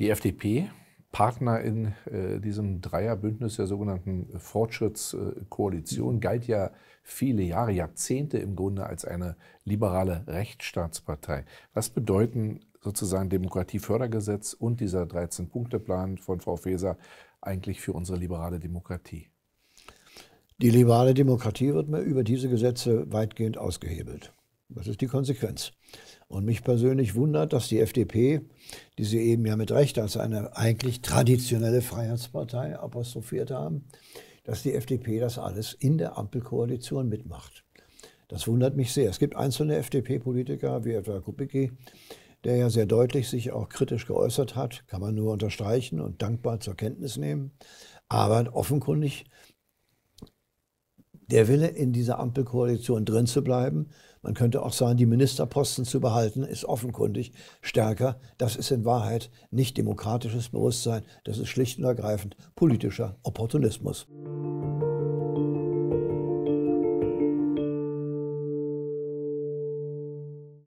Die FDP, Partner in äh, diesem Dreierbündnis der sogenannten Fortschrittskoalition, galt ja viele Jahre, Jahrzehnte im Grunde als eine liberale Rechtsstaatspartei. Was bedeuten sozusagen Demokratiefördergesetz und dieser 13-Punkte-Plan von Frau Faeser eigentlich für unsere liberale Demokratie? Die liberale Demokratie wird mir über diese Gesetze weitgehend ausgehebelt. Das ist die Konsequenz. Und mich persönlich wundert, dass die FDP, die Sie eben ja mit Recht als eine eigentlich traditionelle Freiheitspartei apostrophiert haben, dass die FDP das alles in der Ampelkoalition mitmacht. Das wundert mich sehr. Es gibt einzelne FDP-Politiker, wie etwa Kubicki, der ja sehr deutlich sich auch kritisch geäußert hat, kann man nur unterstreichen und dankbar zur Kenntnis nehmen. Aber offenkundig der Wille, in dieser Ampelkoalition drin zu bleiben, man könnte auch sagen, die Ministerposten zu behalten, ist offenkundig stärker. Das ist in Wahrheit nicht demokratisches Bewusstsein, das ist schlicht und ergreifend politischer Opportunismus.